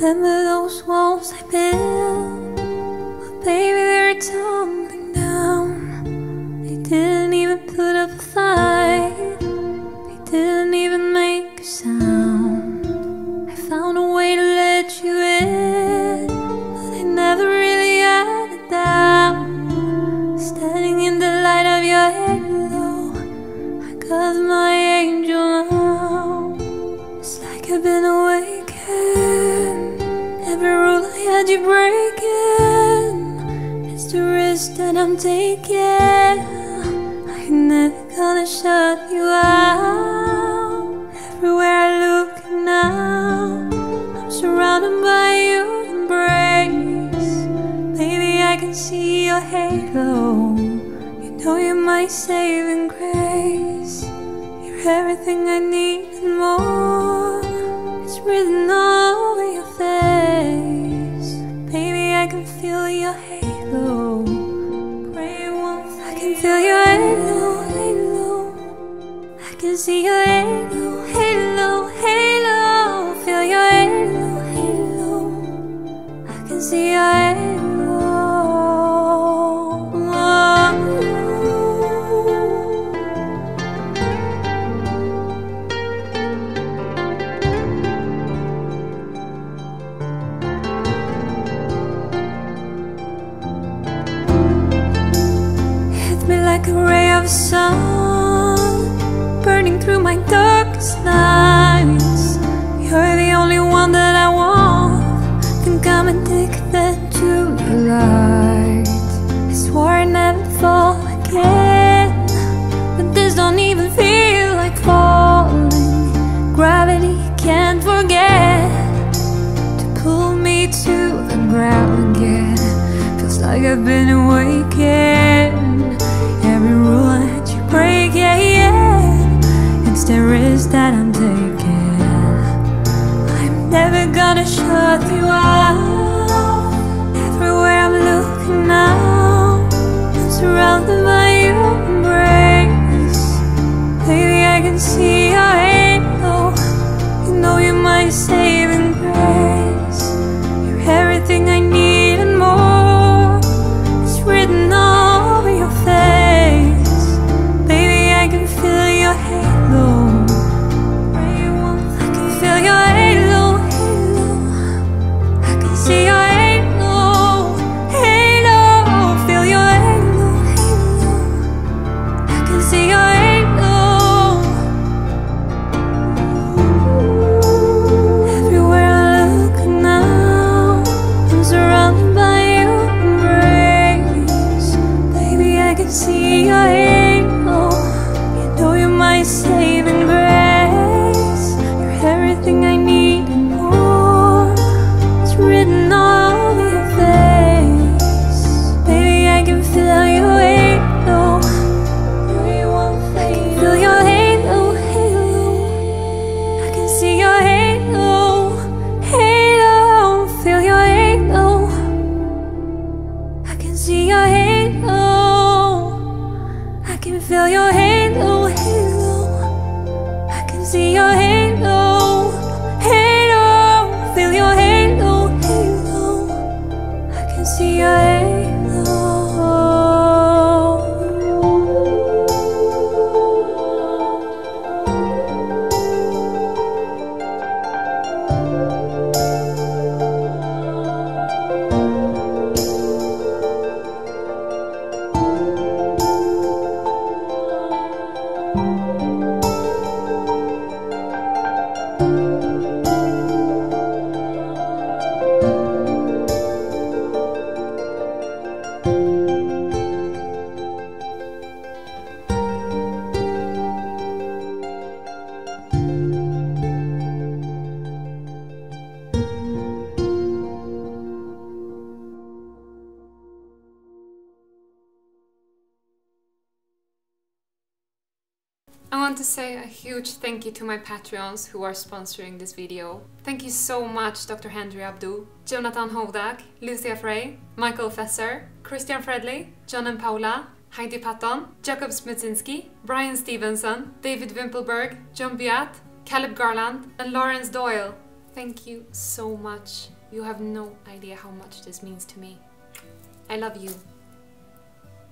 Remember those walls I built? Breaking. It's the risk that I'm taking. I'm never gonna shut you out. Everywhere I look now, I'm surrounded by your embrace. Baby, I can see your halo. You know you're my saving grace. You're everything I need and more. It's written all over your face. Feel your halo. I can feel your halo, halo. I can see your halo, halo, like a ray of sun, burning through my darkest nights. You're the only one that I want. Think I'm addicted to your light. I swore I'd never fall again, but this don't even feel like falling. Gravity can't forget to pull me to the ground again. Feels like I've been awakened. The risk that I'm taking. I'm never gonna shut you out. Everywhere I'm looking now, I'm surrounded by your embrace. Baby, I can see your halo. You know you're my saving I see your halo. You know you're my saving feel your halo, halo. I can see your halo, halo. Feel your halo, halo. I can see your I want to say a huge thank you to my Patreons who are sponsoring this video. Thank you so much Dr. Henry Abdu, Jonathan Hodak, Lucia Frey, Michael Fesser, Christian Fredley, John and Paula, Heidi Patton, Jacob Smitzinski, Brian Stevenson, David Wimpelberg, John Biat, Caleb Garland, and Lawrence Doyle. Thank you so much. You have no idea how much this means to me. I love you.